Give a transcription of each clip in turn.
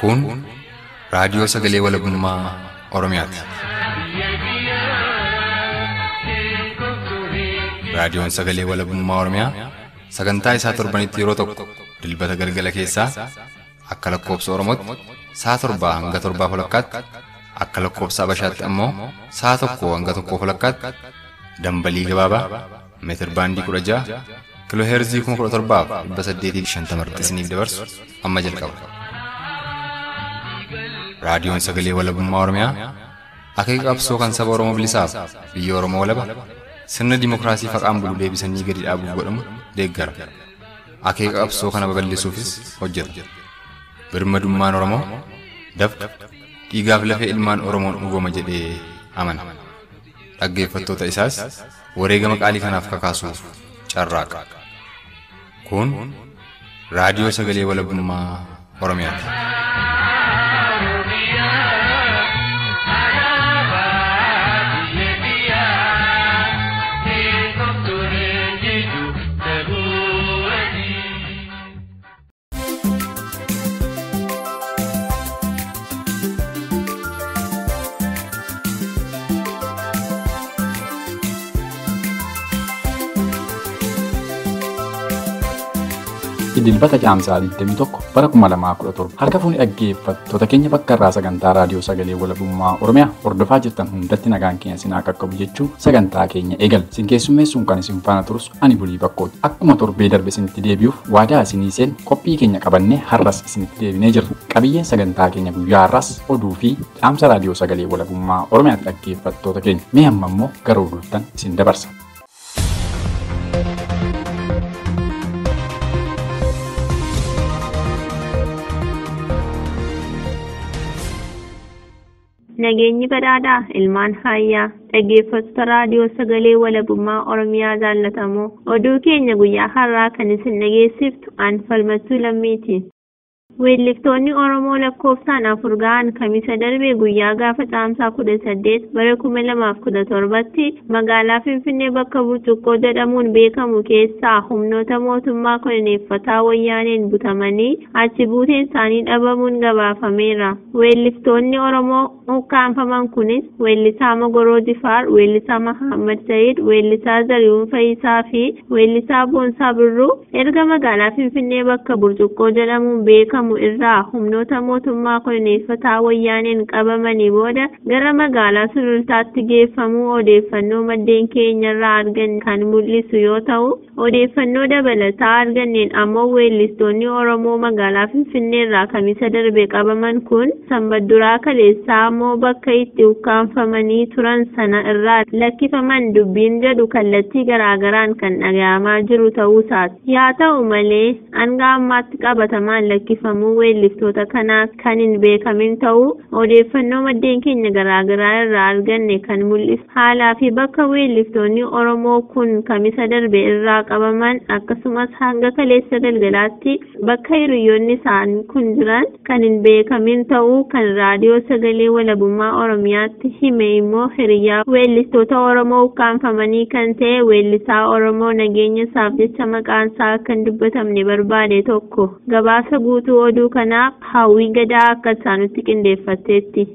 Kun raadiyoo sagalee walabummaa Oromiyaati. Raadiyoon sagalee walabummaa Oromiyaa sagantaa isaa torbanitti yeroo tokko dilbata galgala keessaa akka lakkoobsa Oromootti sa'a torbaa hanga torbaa walakkaatti akka lakkoobsa Abashaatti ammoo sa'a tokko hanga tokkoo walakkaatti dambalii gabaabaa meetir baandii kudha ja'a kiloo heerzii kuma kudha torbaaf dhibba saddeetii shantama isiniif dabarsu amma jalqaba. Raadiyoon sagalee walabummaa Oromiyaa akeeka qabsoo kan saba Oromoo bilisaaf biyya Oromoo walaba sirna dimookiraasii faqaan bulu deebisanii gadi dhaabuuf godhamu deeggara. Akeeka qabsoo kana babal'isuufis hojjeta. Birmadummaan Oromoo dafqa dhiigaaf lafee ilmaan Oromoon dhugooma jedhee amana. Dhaggeeffattoota isaas wareegama qaalii kanaaf kakaasuuf carraaqa. Kun raadiyoo sagalee walabummaa Oromiyaati. Dilbata caamsaa 21 bara 2017 harka fuuni dhaggeeffattoota keenya bakka irraa sagantaa raadiyoo sagalee walabummaa oromiyaa hordofaa jirtan hundatti nagaan keenya sinaa qaqqabu jechuu sagantaa keenya eegal. Sin keessummeessuun kan isin faana turus ani bulii bakkooti. Akkuma torbee darbe isinitti deebi'uuf waadaa isinii seen qophii keenya qabannee har'as isinitti deebinee jirra qabiyyeen sagantaa keenya guyyaa har'as oduu fi dhaamsa raadiyoo sagalee walabummaa oromiyaatti dhaggeeffattoota keenya. Mee amma immoo gara oduuttan isin dabarsa. Nageenyi badhaadhaa ilmaan haayyaa dhaggeeffattoota raadiyoo sagalee walabummaa Oromiyaa jaallatamoo oduu keenya guyyaa har'aa kan isin dhageessiftu an falmattuu lammiiti. Weelliftoonni Oromoo lakkoofsaan afur ga'an kamisa darbe guyyaa gaafa caamsaa kudha saddeet bara kuma lamaaf kudha torbatti magaalaa Finfinnee bakka burcuqqoo jedhamuun beekamu keessaa humnoota mootummaa koloneeffataa wayyaaneen butamanii achi buuteen isaanii dhabamuun gabaafameera. Weelliftoonni Oromoo ukkaanfaman kunis weellisaa Mogoroo Jifaar, weellisaa Mahammad Sa'iid, weellisaa Zarihuun Fayisaa fi weellisaa Boonsaa Birruu erga magaalaa Finfinnee bakka burcuqqoo jedhamuun beekamu jedhamu irraa humnoota mootummaa koloneeffataa wayyaaneen qabamanii booda gara magaalaa sulultaatti geeffamuu odeeffannoo maddeen keenyarraa argan kan mul'isu yoo ta'u odeeffannoo dabalataa arganneen ammoo weellistoonni oromoo magaalaa finfinneerraa kamisa darbe qabaman kun sanbadduraa kaleessaa ammoo bakka itti ukkaanfamanii turan sana irraa lakkifaman dubbiin jedhu kallattii garaagaraan kan dhagahamaa jiru ta'uusaati yaa ta'u malee hanga ammaatti qabatamaan lakkifamu sammuu weelliftoota kanaa kan hin beekamin ta'uu odeeffannoo maddeen keenya garaagaraa irraa arganne kan mul'isu haalaa fi bakka weelliftoonni oromoo kun kamisa darbe irraa qabaman akkasumas hanga kaleessa galgalaatti bakka hiriyoonni isaanii kun jiran kan hin beekamin ta'uu kan raadiyoo sagalee walabummaa oromiyaatti hime immoo hiriyaa weellistoota oromoo ukkaanfamanii kan ta'e weellisaa oromoo nageenya isaaf jecha maqaan isaa hin dubbatamne barbaade tokko. Gabaasa guutuu oduu kanaaf hawwii gadaa akka isaanutti qindeeffatteetti.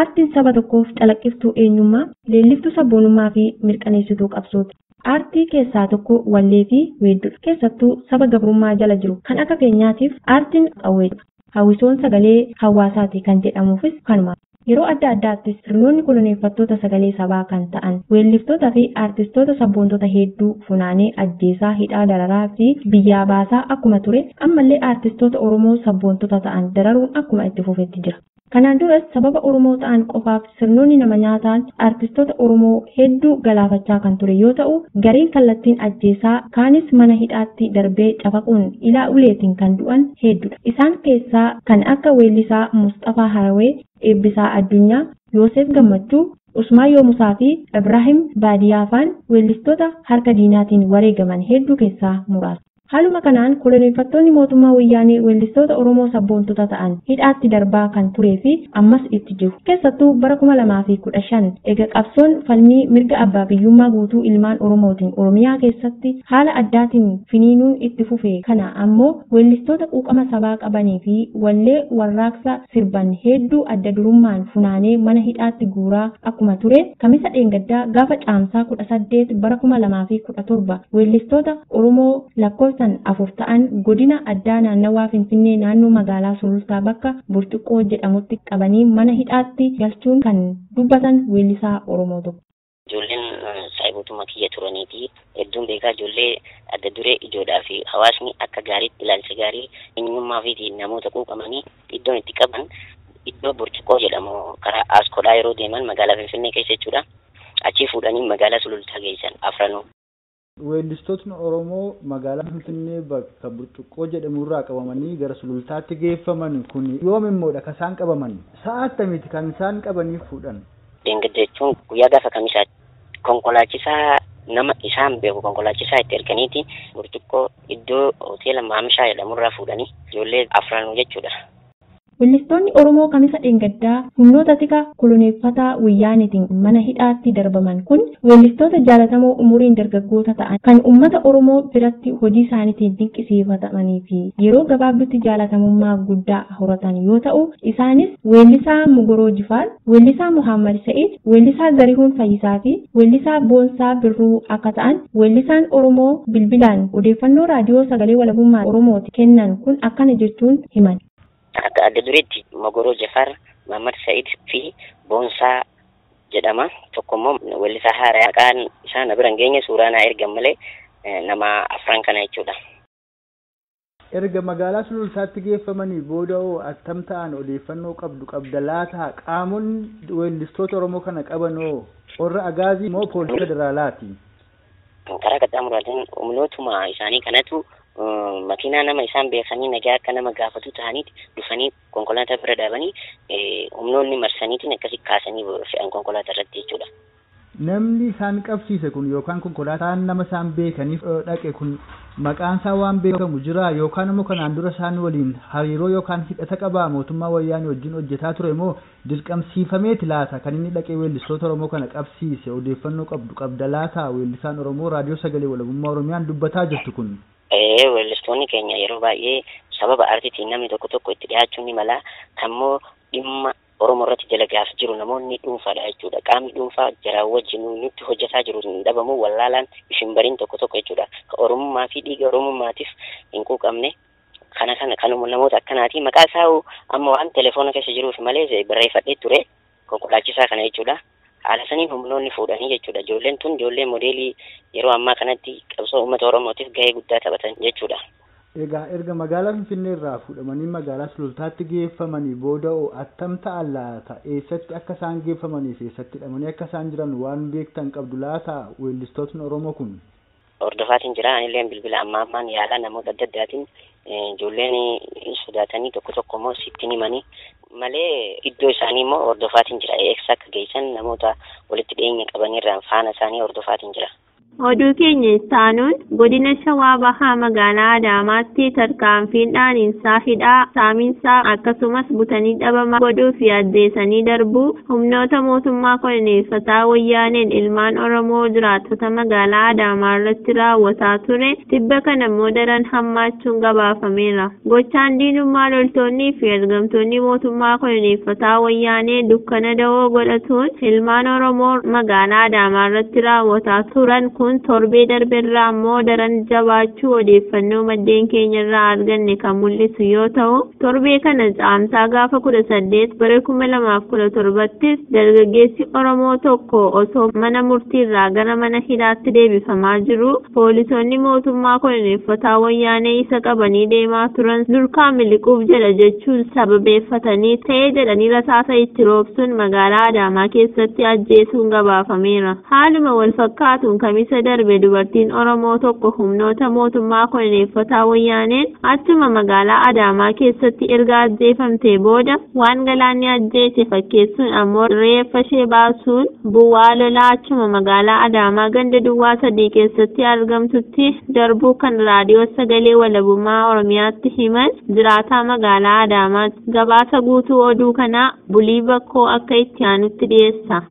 Aartiin saba tokkoof calaqqiftuu eenyummaa, leelliftuu sabboonummaa fi mirkaneessituu qabsooti. Aartii keessaa tokko wallee fi weeddudha. Keessattuu saba gabrummaa jala jiru. Kan akka keenyaatiif aartiin qawweedha. Hawwisoon sagalee hawaasaati kan jedhamuufis kanuma. Yeroo adda addaattis sirnoonni koloneeffattoota sagalee sabaa kan ta'an weelliftootaa fi aartistoota sabboontota hedduu funaanee ajjeesaa hidhaa dararaa fi biyyaa baasaa akkuma ture ammallee aartistoota Oromoo sabboontota ta'an dararuun akkuma itti fufetti jira. Kanaan duras sababa Oromoo ta'an qofaaf sirnoonni nama nyaataan aartistoota Oromoo hedduu galaafachaa kan ture yoo ta'u gariin kallattiin ajjeesaa kaanis mana hidhaatti darbee cafaquun ilaa uleetiin kan du'an hedduudha. Isaan keessaa kan akka weellisaa Mustafaa Harawee, Eebbisaa Addunyaa, Yoosef Gammachuu, Usmaan Yoomusaa fi Ibraahim Baadiyaafaan weellistoota harka diinaatiin wareegaman hedduu keessaa muraasa. Haaluma kanaan koloneeffattoonni mootummaa wayyaanee weellistoota Oromoo sabboontota ta'an hidhaatti darbaa kan turee fi ammas itti jiru. Keessattuu bara kuma lamaa fi kudha shan eega qabsoon falmii mirga abbaa biyyummaa guutuu ilmaan Oromootiin Oromiyaa keessatti haala addaatiin finiinuun itti fufe kana ammoo weellistoota quuqama sabaa qabanii fi wallee warraaqsa sirban hedduu adda durummaan funaanee mana hidhaatti guuraa akkuma ture kamisa dheengaddaa gaafa caamsaa kudha saddeet bara kuma lamaa fi kudha torba weellistoota Oromoo lakkoofsa lakkoofsan afur ta'an godina addaa naannawaa finfinnee naannoo magaalaa sulultaa bakka burcuqqoo jedhamutti qabanii mana hidhaatti galchuun kan dubbatan weellisaa oromoo tokko. Ijoolleen saayibootuma kiyya turanii fi hedduun beekaa ijoollee adda duree ijoodhaa fi hawaasni akka gaariitti ilaalcha gaarii eenyummaa fi namoota quuqamanii iddoon itti qaban iddoo burcuqqoo jedhamu karaa aaskoodhaa yeroo deeman magaalaa finfinnee keessa jechuudha. Achii fuudhanii magaalaa sulultaa geessan afranuu. Weellistootni Oromoo magaalaa Finfinnee bakka burcuqqoo jedhamu irraa qabamanii gara sulultaatti geeffaman. Kun yoom immoodha kan isaan qabaman. Sa'a akkamiiti kan isaan qabanii fuudhan. Deengada jechuun guyyaa gaafa kamisaati konkolaachisaa nama isaan beeku konkolaachisaa itti erganiiti. Burcuqqoo iddoo hoteela maamishaa jedhamurraa fuudhanii ijoollee afranuu jechuudha. Weellistoonni Oromoo kamisa dheengaddaa humnoota tika koloneeffataa wayyaanitiin mana hidhaatti darbaman kun weellistoota jaalatamoo umuriin dargaggoota ta'an kan uummata Oromoo biratti hojii isaaniitiin dinqisiifatamanii fi yeroo gabaabduutti jaalatamummaa guddaa horatan yoo ta'u isaanis weellisaa Mugoroo Jifaar, weellisaa Muhammad Sa'id, weellisaa Zarihuun Fayyisaa fi weellisaa Boonsaa Birruu akka ta'an weellisaan Oromoo bilbilaan odeeffannoo raadiyoo sagalee walabummaa Oromooti kennan kun akkana jechuun himan. Akka adda dureetti Mogoroo Jafar, Muhammad Sa'id fi Boonsaa jedhama. Tokko immoo weellisaa haaraa maqaan isaa na bira hin geenye suuraa naa ergan malee nama afran kana jechuudha. Erga magaalaa sulultaatti geeffamanii booda hoo attam ta'an odeeffannoo qabdu qabda laata qaamonni weellistoota Oromoo kana qaban hoo warra agaazii moo poolisii federaalaati? Karaa qaxxaamuraatiin humnootuma isaanii kanatu makiinaa nama isaan beekanii nagaa akka nama gaafatu ta'aniiti dhufanii konkolaataa bira dhaabanii humnoonni marsaniitiin akkasi kaasanii fe'an konkolaataa irratti jechuudha. Namni isaan qabsiise kun yookaan konkolaataan nama isaan beekaniif dhaqe kun maqaan isaa waan beekamu jira. Yookaan immoo kanaan dura isaan waliin hariiroo yookaan hidhata qabaa mootummaa wayyaanii wajjin hojjetaa ture moo dirqamsiifameeti laata? Kan inni dhaqee weellistoota Oromoo kana qabsiise odeeffannoo qabdu qabda laata weellisaan Oromoo raadiyoo sagalee walabummaa Oromiyaan dubbataa jirtu kun. Ee weellistoonni keenya yeroo baay'ee sababa aartiitiin namni tokko tokko itti dhiyaachuun ni mala. Kammoo dhimma Oromoo irratti dalagaaf jiru namoonni dhuunfaadha jechuudha. Qaamni dhuunfaa jaraa wajjin nutti hojjetaa jiru hin dhabamu wallaalaan ishin bariin tokko tokko jechuudha. Oromummaa fi dhiiga Oromummaatiif hin quuqamne kana kana kanuma namoota akkanaati. Maqaa isaa amma waan telefoona keessa jiruuf malee barreeffadhee ture konkolaachisaa kana jechuudha. Haala saniin humnoonni fuudhanii jechuudha. Ijoolleen tun ijoollee modeelii yeroo ammaa kanatti qabsoo uummata Oromootiif gahee guddaa taphatan jechuudha. Egaa erga magaalaa Finfinnee irraa fuudhamanii magaalaa Sulultaatti geeffamanii booda attam ta'an laata? Eessatti akka isaan geeffamanii fi eessatti hidhamanii akka isaan jiran waan beektan qabdu laata? Weellistootni Oromoo kun. Hordofaatiin jira anillee bilbila amma ammaan yaala namoota adda addaatiin ijoolleen sodaatanii tokko tokko immoo sitti himanii malee iddoo isaanii immoo hordofaatiin jira. Eessa akka geessan namoota walitti dhiyeenya qabanirraan faana isaanii hordofaatiin jira. Oduu keenya istaanuun godina Shawaa Bahaa magaalaa Adaamaatti tarkaanfiin dhaaniinsaa hidhaa saaminsaa akkasumas butanii dhabama godhuu fi addeessanii darbuu humnoota mootummaa koloneeffataa wayyaaneen ilmaan Oromoo jiraattota magaalaa Adaamaa irratti raawwataa ture tibba kana immoo daran hammaachuun gabaafameera. Gochaan diinummaa loltoonnii fi ergamtoonni mootummaa koloneeffataa wayyaanee dukkana dawoo godhatuun ilmaan Oromoo magaalaa Adaamaa irratti raawwataa turan kun torbee darbeerraa ammoo daran jabaachuu odeeffannoo maddeen keenya irraa arganne kan mul'isu yoo ta'u torbee kana caamsaa gaafa kudha saddeet bara kuma lamaaf kudha torbattis dargaggeessi oromoo tokko osoo mana murtiirraa gara mana hidhaatti deebifamaa jiru. Poolisoonni mootummaa koloneeffataa wayyaanee isa qabanii deemaa turan durkaa miliquuf jedha jechuun sababeeffatanii ta'ee jedhanii rasaasa itti roobsuun magaalaa adaamaa keessatti ajjeesuun gabaafameera. Haaluma wal kamisa keessa darbe dubartiin Oromoo tokko humnoota mootummaa koloneeffataa wayyaaneen achuma magaalaa Adaamaa keessatti erga ajjeefamtee booda waan galaanni ajjeese fakkeessuun ammoo reeffa ishee baasuun bu'aa lolaa achuma magaalaa Adaamaa ganda duwwaa sadii keessatti argamtutti darbuu kan raadiyoo sagalee walabummaa Oromiyaatti himan jiraataa magaalaa Adaamaatti gabaasa guutuu oduu kanaa bulii bakkoo akka itti aanutti dhiyeessa.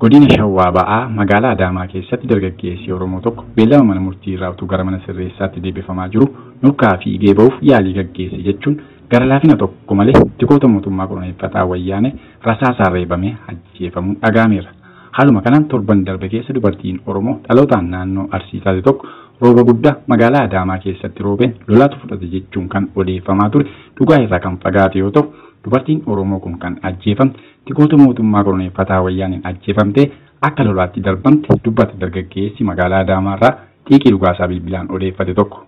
Godina Shawwaa Ba'aa magaalaa Adaamaa keessatti dargaggeessi Oromoo tokko beellama mana murtii irraa utuu gara mana sirreessaatti deebifamaa jiru nurkaa fiigee ba'uuf yaalii gaggeesse jechuun gara laafina tokko malee tikoota mootummaa koloneeffataa wayyaane rasaasaan reebamee ajjeefamuun dhagaameera. Haaluma kanaan torban darbe keessa dubartiin Oromoo dhalootaan naannoo Arsii taate tokko rooba guddaa magaalaa Adaamaa keessatti roobeen lolaatu fudhate jechuun kan odeeffamaa ture dhugaa irraa kan fagaate yoo ta'u dubartiin Oromoo kun kan ajjeefamte tikoota mootummaa koloneeffataa wayyaaniin ajjeefamtee akka lolaatti darbamte dubbata dargaggeessi magaalaa Adaamaarraa xiiqii dhugaasaa bilbilaan odeeffate tokko.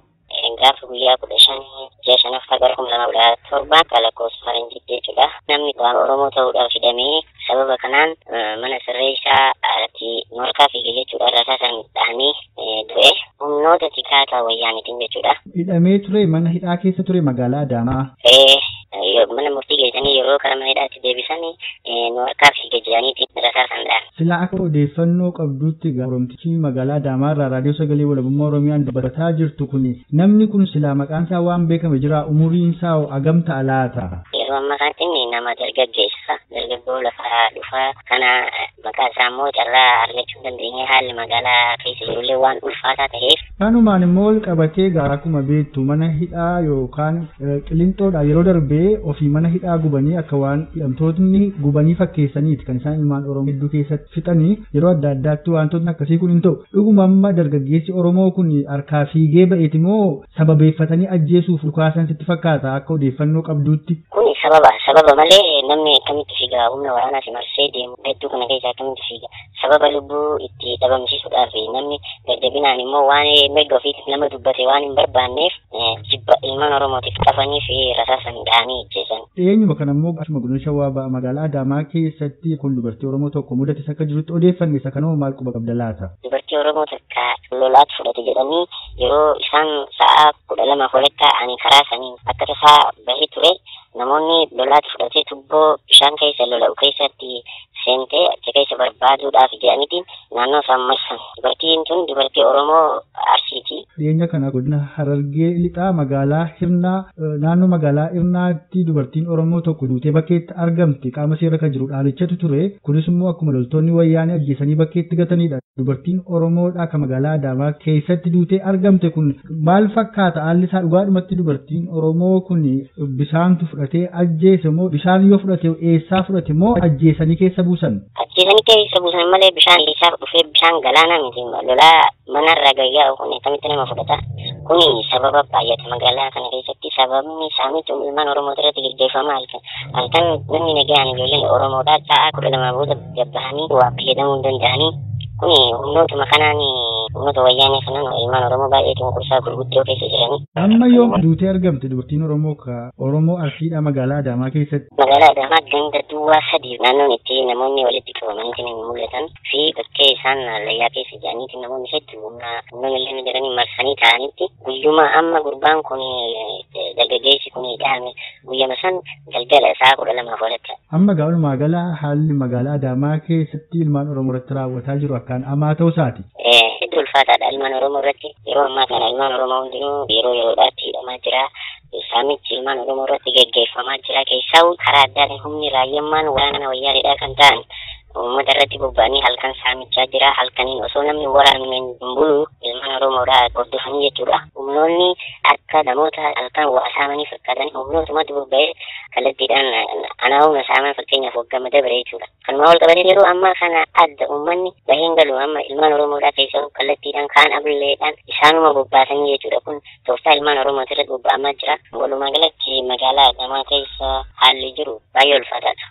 Gaafa guyyaa kudha shan ji'a shanaffaa gara kuma lama kudha torba akka lakkoofsa faranjiitti jechuudha. Namni waan Oromoo ta'uudhaaf hidhamee sababa kanaan mana sirreessaa ati norkaa fiige jechuudha. Rasaasaan dhahanii du'e humnoota tikaataa wayyaanitiin jechuudha. Hidhamee ture mana hidhaa keessa ture magaalaa Adaamaa. mana murtii geessanii yeroo karaa mana hidhaatti deebisanii norkaa fiige jedhaniiti rasaasaan dhahan. Silaa akka odeeffannoo qabduutti gaaromtichi magaalaa Adaamaarraa raadiyoo sagalee walabummaa Oromiyaan dubbataa jirtu kuni namni kun silaa maqaan isaa waan beekame jira umuriin isaa hagam ta'a laata. Yeroo ammaa kanatti nama dargaggeessa dargaggoo lafaa dhufa kana maqaa isaa immoo carraa argachuu dandeenya haalli magaalaa keessa jirullee waan ulfaataa ta'eef. Kanumaan immoo wal qabatee gaara akkuma beektu mana hidhaa yookaan qilinxoodha yeroo darbee ofii mana hidhaa gubanii akka waan hidhamtootni gubanii fakkeessaniiti kan isaan ilmaan Oromoo hedduu keessatti fixanii yeroo adda addaatti wantootni akkasii kun hin ta'u. Dhuguma amma dargaggeessi Oromoo kun harkaa fiigee ba'eeti moo sababeeffatanii ajjeesuuf dhukaasan sitti fakkaata akka odeeffannoo qabduutti. Kun sababa sababa malee namni akkamitti fiiga humna waraanaas marsee deemu hedduu kana keessa akkamitti fiiga sababa lubbuu itti dhabamsiisuudhaaf namni dadhabinaan immoo waan mirga ofiitiif nama dubbate waan hin barbaanneef jibba ilmaan Oromootiif qabanii fi rasaasan dhahanii ajjeesan. Eenyuma kana immoo asuma godina shawaa magaalaa Adaamaa keessatti kun dubartii Oromoo tokko mudates akka jirutti odeeffanne isa kanuma maal quba qabda laata? Dubartii Oromoo takka lolaatti fudhate jedhanii yeroo isaan sa'a kudha lama walakkaa ani karaa saniin akka tasaa bahee ture namoonni lolaatti fudhatee tubboo bishaan keessa lola'u keessatti seentee achi keessa barbaaduudhaaf jedhaniitiin naannoo isaan marsan. Dubartiin tun dubartii Oromoo Arsiiti. Dhiyeenya kana godina Harargee lixaa magaalaa Hirnaa naannoo magaalaa Hirnaatti dubartiin Oromoo tokko duutee bakkeetti argamte qaama seera kan jiru dhaalichatu ture. Kunis immoo akkuma loltoonni wayyaanee ajjeesanii bakkeetti gatanidha. Dubartiin Oromoodha kan magaalaa Adaamaa keessatti duutee argamte kun maal fakkaata haalli isaa dhugaadhumatti dubartiin Oromoo kun bishaantu fudhatee ajjeese moo bishaan yoo fudhate eessaa fudhate moo ajjeesanii keessa buusan? Ajjeesanii keessa buusan malee bishaan isaaf dhufee bishaan galaanaa miti lolaa manarra gayyaa kun akkamitti nama fudhata. Kuni sababa baay'ata magaalaa kana keessatti sababni saamichi ilmaan Oromoo irratti gaggeeffama halkan. Namni nagaan ijoolleen Oromoodhaa sa'a kudha lama booda gabbahanii waa fayyadamuu hin danda'anii kuni humnootuma kanaan humnoota wayyaanee kanaan ilmaan Oromoo baay'ee cunqursaa gurguddoo keessa jiranii. Amma yoo duutee argamte dubartiin Oromoo ka Oromoo Arsiidha magaalaa Adaamaa keessatti. Magaalaa Adaamaa ganda duwwaa sadii naannoon itti namoonni walitti qabamanii ni mul'atan fi bakkee isaan layyaa keessa jiraniiti namoonni hedduu humna humnoonni illee jedhanii marsanii ta'anitti guyyuma amma gurbaan kun dargaggeessi kun dhahame guyyama san galgala isaa kudha lamaaf walakka. Amma gaa'ulumaa gala haalli magaalaa Adaamaa keessatti ilmaan Oromoo irratti raawwataa jiru akkaan hamaa ta'uu isaati. Hedduu ulfaataadha ilmaan Oromoo irratti yeroo ammaa kana ilmaan Oromoo hundinuu yeroo yeroodhaatti hidhamaa jira. Saamichi ilmaan Oromoo irratti gaggeeffamaa jira keessaa karaa addaatiin humni raayyammaan waraana wayyaanidha kan ta'an uummata irratti bobba'anii halkan saamichaa jira halkaniin osoo namni waraaname hin bulu ilmaan Oromoodhaa hordofanii jechuudha. Humnoonni akka namoota halkan waa saamanii fakkaatanii humnootumatti bobba'ee kallattiidhaan anaa humna saaman fakkeenyaaf waggama dabare jechuudha. Kanuma wal qabatee yeroo ammaa kana adda uummanni baheen galu amma ilmaan Oromoodhaa keessa kallattiidhaan kaan abilleedhaan isaanuma bobbaasanii jechuudha. Kun tooftaa ilmaan Oromooti irratti bobba'amaa jira. Walumaa galatti magaalaa Adamaa keessa haalli jiru baay'ee ulfaataadha.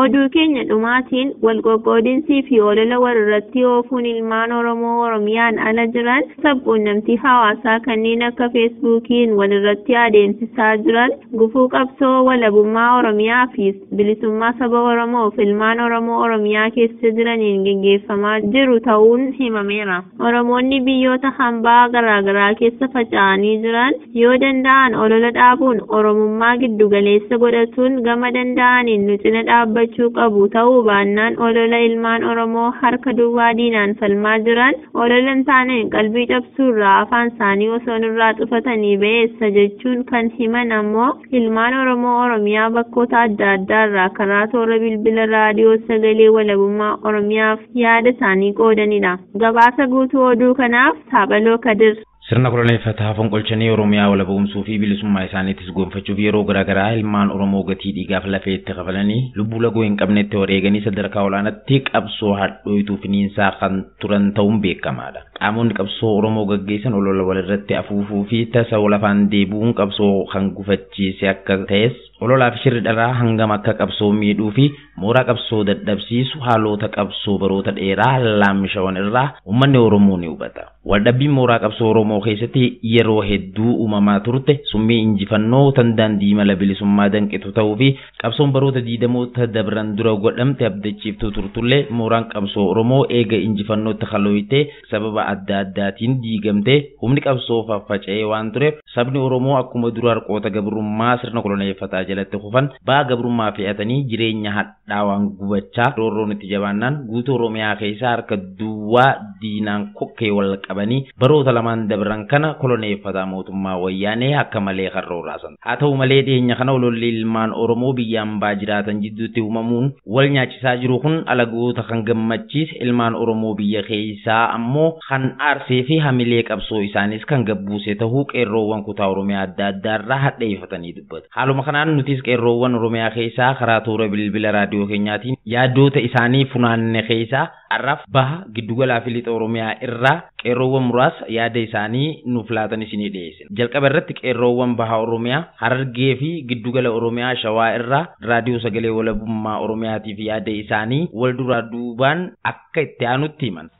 Oduu keenya dhumaatiin walqoqqoodinsii fi olola walirratti oofuun ilmaan oromoo oromiyaan ala jiran sabquunnamtii hawaasaa kanneen akka feesbuukiin walirratti adeemsisaa jiran gufuu qabsoo walabummaa oromiyaa fi bilisummaa saba oromoof ilmaan oromoo oromiyaa keessa jiraniin geggeeffamaa jiru ta'uun himameera. Oromoonni biyyoota hambaa garaagaraa keessa faca'anii jiran yoo danda'an olola dhaabuun oromummaa giddugaleessa godhatuun gama danda'aniin nu cina dhaabbachuu qabu ta'uu baannaan olola ilmaan oromoo harka duwwaa diinaan falmaa jiran olola hin taaneen qalbii cabsuurraa afaan isaanii osoo irraa xufatanii ba'eessa jechuun kan himan ammoo ilmaan oromoo oromiyaa bakkoota adda addaarraa karaa toora bilbila raadiyoo sagalee walabummaa oromiyaaf yaada isaanii qoodanidha gabaasa guutuu oduu kanaaf saabaloo kadir Sirna koloneeffataa fonqolchanii Oromiyaa walaba'umsuu fi bilisummaa isaaniittis gonfachuuf yeroo garaagaraa ilmaan Oromoo gatii dhiigaaf lafee itti kafalanii lubbuu lagoo hin qabnetti wareeganii sadarkaa olaanaatti qabsoo hadhooytuu finiinsaa kan turan ta'uun beekamaadha. Qaamonni qabsoo Oromoo gaggeessan olola walirratti afuufuu fi tasa walafaan deebi'uun qabsoo kan gufachiise akka ta'es ololaaf shirri dharaa hangam akka qabsoo miidhuu fi mooraa qabsoo dadhabsiisu haalota qabsoo baroota dheeraa laammishawan irraa uummanni Oromoo ni hubata. Waldhabbiin mooraa qabsoo Oromoo keessatti yeroo hedduu uumamaa turte summii injifannoo tan daandii mala bilisummaa danqitu ta'uu fi qabsoon baroota diidamoota dabran dura godhamte abdachiiftuu turtullee mooraan qabsoo Oromoo eega injifannootti kalooyitee sababa adda addaatiin diigamtee humni qabsoo faffaca'ee waan tureef sabni Oromoo akkuma dura harqoota gabrummaa sirna koloneeffataa jalatti kufan baa gabrummaa fe'atanii jireenya hadhaa waan gubachaa roorroon itti jabaannaan guutuu Oromiyaa keessaa harka duwwaa diinaan kokkee wal qabanii baroota lamaan dabran kana koloneeffataa mootummaa wayyaanee akka malee harrooraasan. Haa ta'u malee dhiyeenya kana ololli ilmaan Oromoo biyya hambaa jiraatan jidduutti uumamuun wal nyaachisaa jiru kun alagoota kan gammachiise ilmaan Oromoo biyya keessaa ammoo kan aarsee fi hamilee qabsoo isaanis kan gabbuuse ta'uu qeerroowwan kutaa Oromiyaa adda addaarraa hadheeffatanii dubbatu. Haaluma kanaan nutis qeerroowwan Oromiyaa keessaa karaa toora bilbila raadiyoo keenyaatiin yaaddoota isaanii funaanne keessaa har'aaf baha giddugalaa fi lixa Oromiyaa irraa qeerroowwan muraasa yaada isaanii nuuf laatan isinii dhiyeessina. Jalqaba irratti qeerroowwan baha Oromiyaa Harargee fi giddugala Oromiyaa Shawaa irraa raadiyoo sagalee walabummaa Oromiyaatiif yaada isaanii wal duraa duubaan akka itti aanutti himan.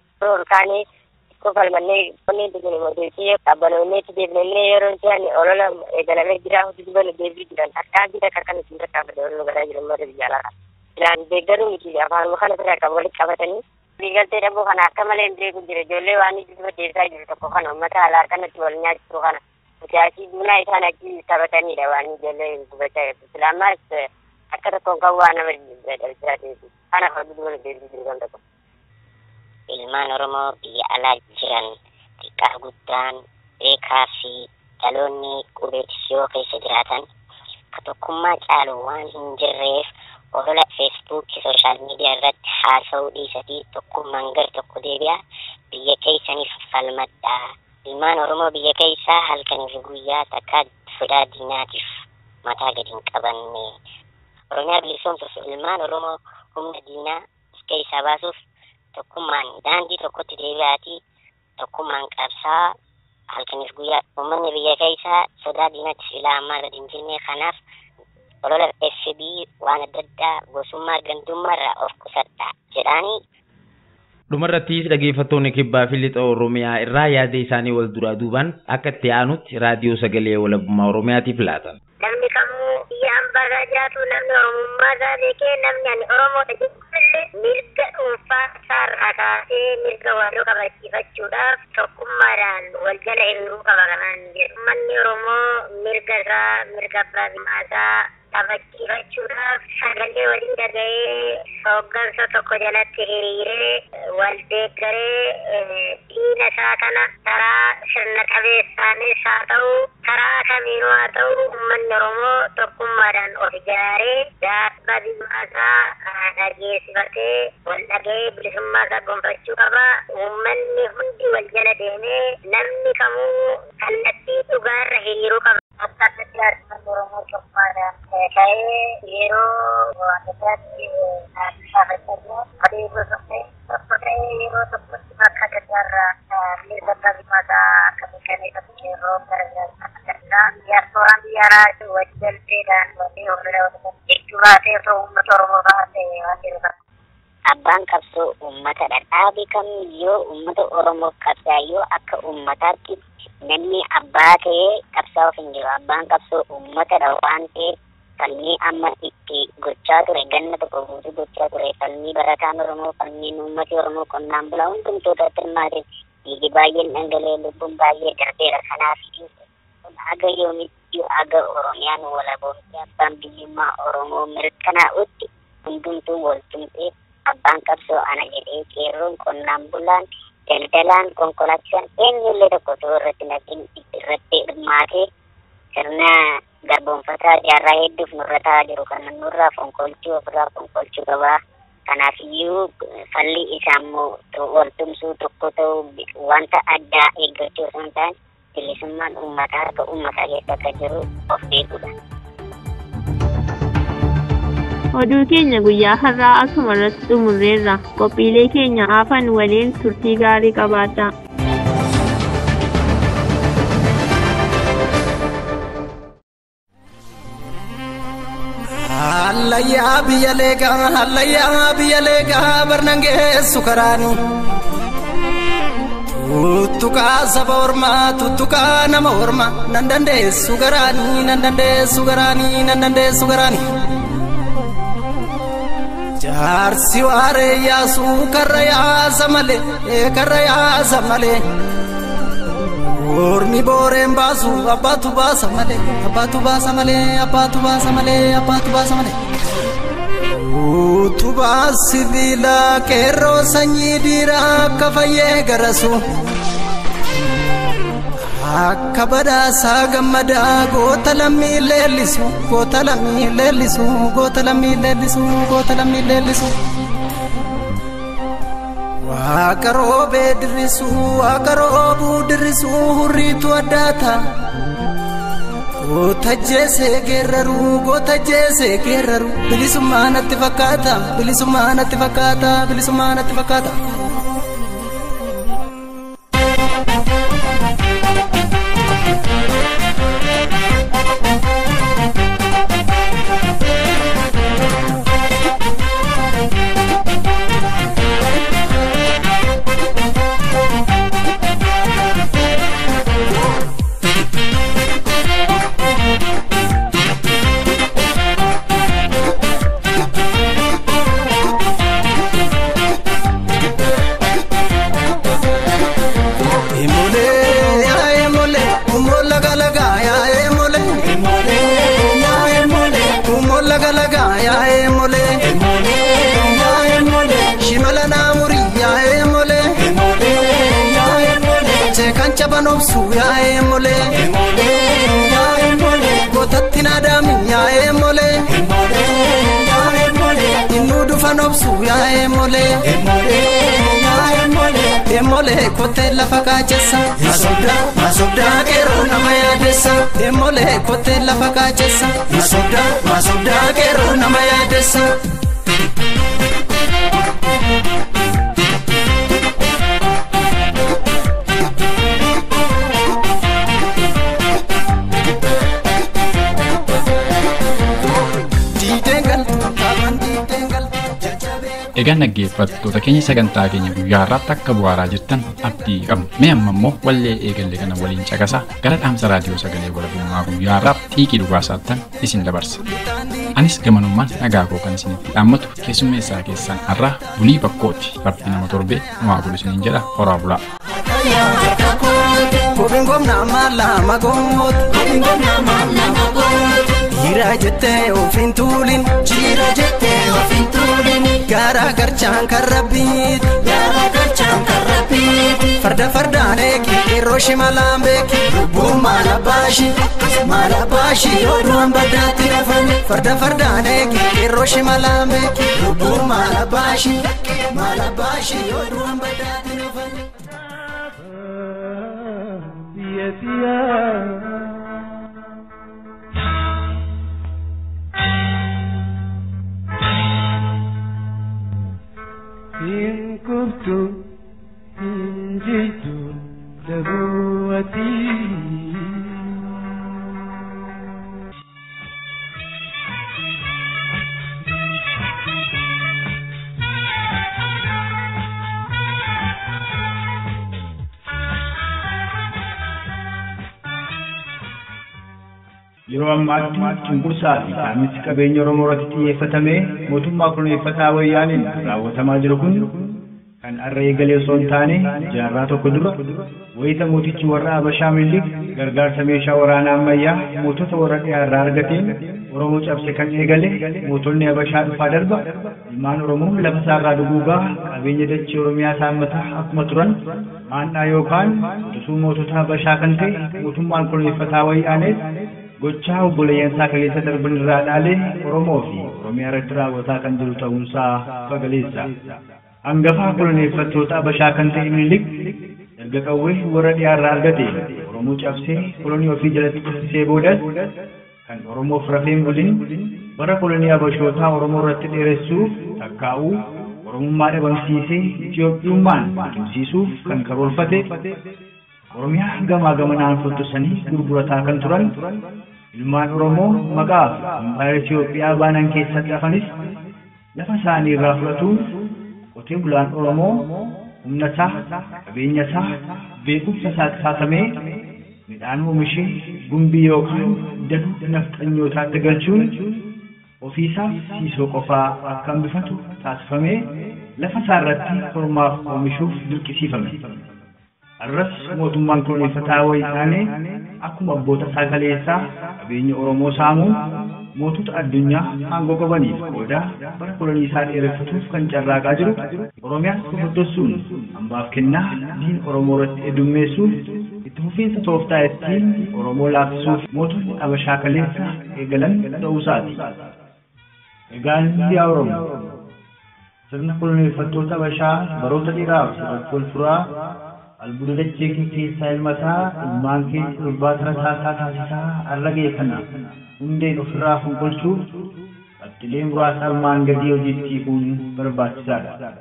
Kofalmannee qonnee dugune mootii qabbanoonnee itti deebinannee yeroo isaan olola eegalamee jira hojii deebii jiran akka jira kan isin rakkaafate olola garaa jiran mootii biyya alaa. Ilaan deeggaruu miti afaanuma kana bira kan walitti qabatanii Waliigaltee dhabuu kana akka malee hin beeku jira ijoollee waan itti deebisaa jiru tokko kana uummata alaa kanatti wal nyaachisuu kana nuti asii duunaa isaan achi taphatanidha waan ijoollee gubachaa jirtu islaamaas akka tokkoon kan waan nama dhabsisaa jirtu kanaaf abduu wal deebisu jiru kan tokko. Ilmaan Oromoo biyya alaa jiran xiqqaa guddaan beekaa fi dhaloonni qubeessiyoo keessa jiraatan ka tokkummaa caalu waan hin jirreef olola feesbuukii sooshaal miidiyaa irratti haasa'uu dhiisatii tokkummaan gar tokko deebi'a biyya keessaniif falmadhaa ilmaan oromoo biyya keessaa halkanii fi guyyaa takka sodaa diinaatiif mataa gadi hin qabanne oromiyaa bilisoomsuuf ilmaan oromoo humna diinaa keessaa baasuuf tokkummaan daandii tokkotti deebi'aatii tokkummaan qabsaa halkaniif guyyaa uummanni biyya keessaa sodaa diinaatti silaa ammaa gadi hin jenne kanaaf olola FB waan adda addaa gosummaa gandummaarraa of qusadha jedhaanii Dhumarrattis dhaggeeffattoonni kibbaa fi lixa Oromiyaa irraa yaada isaanii wal duraa duubaan akka itti aanutti raadiyoo sagalee walabummaa Oromiyaatiif laatan. namni biyya hambaasaa jiraatu namni oromummaa isaa beekee namni ani oromoodha jedhullee mirga dhuunfaa isaarraa kaasee mirga waloo kabachiifachuudhaaf tokkummaadhaan wal jala hiriiruu qaba kanaan jedhu manni oromoo mirga isaa kabachiifachuudhaaf sagalee waliin dhaga'ee hooggansa tokko jalatti hiriiree wal deeggaree diina isaa kana karaa sirna qabeessaanis haa ta'u karaa kamiinuu haa ta'u uummanni oromoo tokkummaadhaan of ijaaree biyyummaa isaa dhageessifatee wal dhaga'ee bilisummaa isaa gonfachuu qaba uummanni hundi wal jala deemee namni akka mirkaneeffatu yeroo garagaraa diyaaspooraan biyya alaa wajjalteedhaan walii hordofaa jechuudha ta'e osoo uummata oromoo baatee abbaan qabsoo uummatadha. Dhaabi kamiyyuu uummata Oromoof qabsaa yoo akka uummataatti namni abbaa ta'ee qabsaa'uuf hin jiru. Abbaan qabsoo uummatadha waan ta'eef amma itti gochaa ture ganna tokko guutuu gochaa ture falmii barataan Oromoo falmiin uummati Oromoo qonnaan bulaa hundumtoota hirmaate dhiigi baay'een dhangala'ee lubbuun baay'ee darbeera kanaaf aga yoomitti aga Oromiyaan walaboomte abbaan biyyummaa Oromoo mirkanaa'utti hundumtuu waltumtee abbaan qabsoo ana jedhee qeerroon qonnaan bulaan daldalaan konkolaachisaan eenyullee tokko osoo irratti naqin irratti hirmaatee sirna garboonfataa jaarraa hedduuf nurra ta'aa jiru kan nurraa fonkolchuu ofirraa fonkolchuu qabaa. Kanaafiyyuu falli isaa immoo waltumsuu tokko ta'uu wanta addaa eeggachuu osoo hin taane bilisummaan uummataa harka uummataa keessa akka jiru of beekudha. Oduu keenya guyyaa har'aa akkuma irratti xumurreerra qophiilee keenya hafan waliin turtii gaarii qabaadhaa. Hallayyaa biyya leeqaa hallayyaa biyya leeqaa barnangeessu karaani. Tuttuqaa saba ormaa tuttuqaa nama ormaa nan dandeessu garaanii nan dandeessu garaanii nan dandeessu garaanii. Jaarsi waaree yaasuu karra yaasa malee karra yaasa malee. Ormi booreen baasu abbaatu baasa malee abbaatu baasa malee abbaatu baasa malee abbaatu baasa malee. Utubaa sibiila qeerroo sanyii dhiiraa akka fayyee garasu. Akka badhaasaa gammadaa goota lammii leellisu goota lammii leellisu goota lammii leellisu goota lammii leellisu. Waaqa roobee dirrisu waaqa roobuu dirrisu hurriitu addaata. Goota jeesee geeraru goota jeesee geeraru bilisummaa natti fakkaata bilisummaa natti fakkaata bilisummaa natti fakkaata. Nama yaadessa Demolee kottee lafa kaachessa masobdaa masobdaa qeerroo nama yaadessa. Egaan dhaggeeffattoota keenya sagantaa keenya guyyaa har'aatti akka bu'aaraa jirtan abdii qabna. Mee amma immoo wallee eegalle kana waliin caqasaa gara dhaamsa raadiyoo sagalee walabummaa guyyaa har'aaf xiiqii dhugaasaattan isin dabarsa. Anis gamanummaan nagaa koo kan isinitti dhaammatu keessummeessaa keessan har'aa bulii bakkooti. Rabbi nama torbee numaa bulu isiniin jedha horaa bulaa. Kopheen gomnaa maallaa gooti. Kopheen gomnaa maallaa gooti. Jiira jettee ofiin tuulin. Jiira jettee ofiin tuulin. Gaara garchaan kan rabbiiti. Gaara garchaan kan rabbiiti. Farda fardaan eegi yeroo shimalaan beeki. Lubbuun maala baashi. Maala baashi yoo du'an baddaatti rafani. Farda fardaan eegi yeroo shimalaan beeki. Lubbuun maala baashi. Maala baashi yoo du'an baddaatti rafani. إن كنت إن جئت نبوتي yeroo ammaatti cunqursaa fi saamichi qabeenya Oromoo irratti xiyyeeffatamee mootummaa kunuunfataa wayyaaniin raawwatamaa jiru kun kan har'a eegalee osoo hin taane jaarraa tokko dura wayita mootichi warra Habashaa Minilik gargaarsa meeshaa waraanaa ammayyaa mootota warra dhiyaarraa argateen Oromoo cabse kan eegale mootonni Habashaa dhufaa darba ilmaan Oromoo lafa isaarraa duguugaa qabeenya dachee Oromiyaa saammataa akkuma turan maannaa yookaan utuu mootota Habashaa kan ta'e mootummaan kunuunfataa wayyaanees gochaa obboleeyyansaa kaleessa darban irraa dhaalee Oromoo fi Oromiyaa irratti raawwataa kan jiru ta'uunsaa fagaleessa. Hangafaa koloneeffattoota Habashaa kan ta'e Minilik erga qawwee warra dhiyaarraa argate Oromoo cabsee kolonii ofii jalatti cabsisee boodas kan Oromoof rafeen bulin bara kolonii Habashootaa Oromoo irratti dheeressuuf takkaa'uu Oromummaa dhabamsiisee Itiyoophiyummaan tumsiisuuf kan karoorfate Oromiyaa gamaa gamanaan fottosanii gurgurataa kan turan ilmaan Oromoo maqaa fi impaayera Itiyoophiyaa baanan keessatti hafanis lafa isaanii irraa fudhatuun qotee bulaan Oromoo humna isaa, qabeenya isaa, beekumsa isaa saasamee midhaan oomishee gumbii yookaan danuu nafxanyootaatti galchuun ofiisaaf siisoo qofaa akka hambifatu taasifamee lafa isaa irratti hormaaf oomishuuf dirqisiifame. Arras mootummaan kunuunfataa wayyaanee akkuma abboota isaa kaleessaa qabeenya Oromoo saamuun mootota addunyaa aangoo qabaniif qoodaa bara kolonii isaa dheereffatuuf kan carraaqaa jiru Oromiyaa foddossuun hambaaf kennaa diin Oromoo irratti heddummeessuuf itti fufiinsa tooftaa ittiin Oromoo laaffisuuf mootonni Habashaa kaleessa eegalan ta'uusaati. Egaan biyya Oromoo sirna koloneeffattoota Habashaa baroota dheeraaf wal furaa albuuda dachee kee keessaa ilmataa ilmaan kee irbaata rasaasaa taasisaa har'a ga'e kana hundeen ofirraa fonqolchuuf qabxilee muraasa armaan gadii hojiitti hiikuun barbaachisaadha.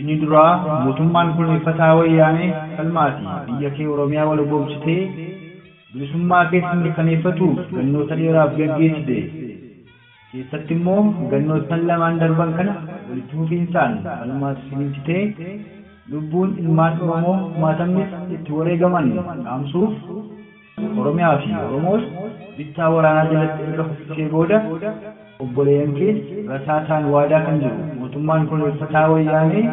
Inni duraa mootummaan kunuunfataa wayyaanee falmaatii biyya kee Oromiyaa wal boomsitee bilisummaa keessa mirkaneeffatuuf gannoota dheeraaf gaggeessite. Keessatti immoo gannoottan lamaan darban kana walitti fufiinsaan falmaatti finiinsitee lubbuun ilmaan Oromoo maatamnis itti wareegaman dhaamsuuf Oromiyaa fi Oromoos bittaa waraanaa jalatti erga fufisee booda obboleeyyan kees rasaasaan waadaa kan jiru mootummaan kunuunfataa wayyaanee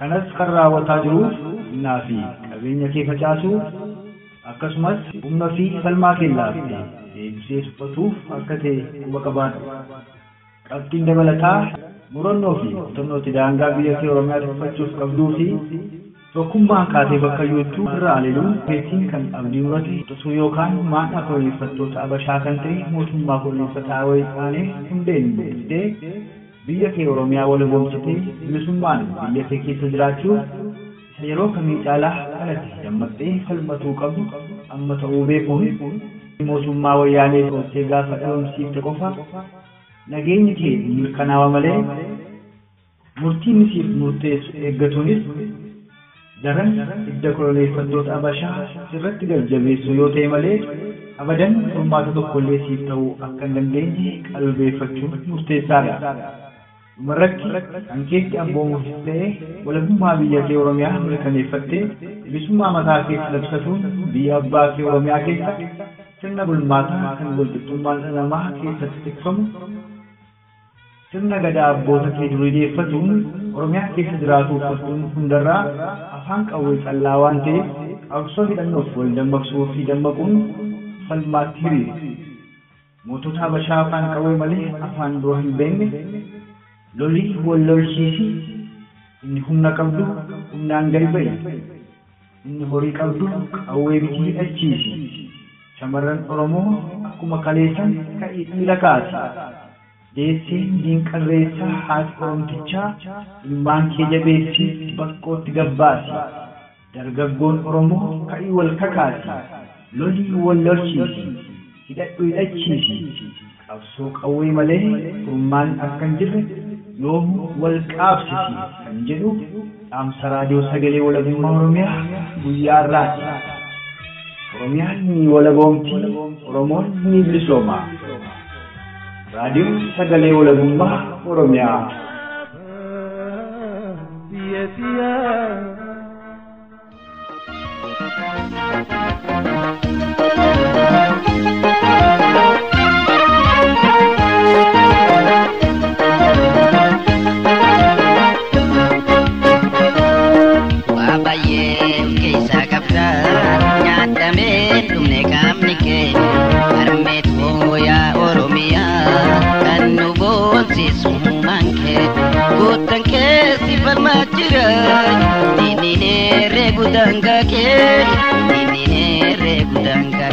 kanas kan raawwataa jiruuf innaa fi qabeenya kee facaasuuf akkasumas humna fi falmaa kee laaftee deebisee suphatuuf akka ta'e quba qabaadhu. Qabxiin dabalataa murannoo fi kutannootti daangaa biyya kee Oromiyaa tuffachuuf qabduu fi tokkummaan kaatee bakka yoottuu irraa aleeluun beeksiin kan abdii murate tosuu yookaan maadhaa koloneeffattoota Habashaa kan ta'e mootummaa koloneeffataa wayyaanee hundeen beeksitee biyya kee Oromiyaa wal boomsitee bilisummaan biyya kee keessa jiraachuuf isa yeroo kamii caalaa kanatti dammaqxee falmatuu qabdu? Amma ta'uu beekuun mootummaa wayyaanee toottee gaafa dhabamsiifte qofa nageenyi kee mirkanaawa malee murtiin siif murteessu eeggatuunis daran hidda koloneeffattoota Habashaa irratti gaggeessu yoo ta'e malee abadan furmaata tokkollee siif ta'uu akka hin dandeenye qalbeeffachuun murteessaadha. Dhumarratti kan keetti abboomuufis ta'e walabummaa biyya kee Oromiyaa mirkaneeffattee bilisummaa mataa keessa labsatuun biyya abbaa kee Oromiyaa keessa sirna bulmaataa kan walqixxummaan dhala namaa keessatti tikfamu sirna gadaa abboota kee durii deeffatuun Oromiyaa keessa jiraatuuf fudhuun hundarraa afaan qawwee callaa waan ta'eef qabsoo hidhannoof wal dammaqsuu fi dammaquun falmaatti hiriiru. Mootota Habashaa afaan qawwee malee afaan biroo hin beekne lolii wal lolchiisi inni humna qabdu humnaan gadi ba'i inni horii qabdu qawwee bitii hidhachiisi. Shamarran Oromoo akkuma kaleessan ka'ii dhiira kaasi. Deesseen diinqarreessaa haati oromtichaa ilmaan kee jabeessii baqqootti gabbaasi. Dargaggoon oromoo ka'ii wal kakaasi lolii wal lolchiisi hidhadhu hidhachiisi. Qabsoo qawwee malee furmaan akka hin jirre yoomuu wal qaabsisi kan jedhu dhaamsa raadiyoo sagalee walabummaa oromiyaa guyyaa irraati. Oromiyaan ni walaboomtii oromoon ni bilisooma raadiyoon sagalee walabummaa oromiyaa. Biyya minere gudanka ket minere gudanka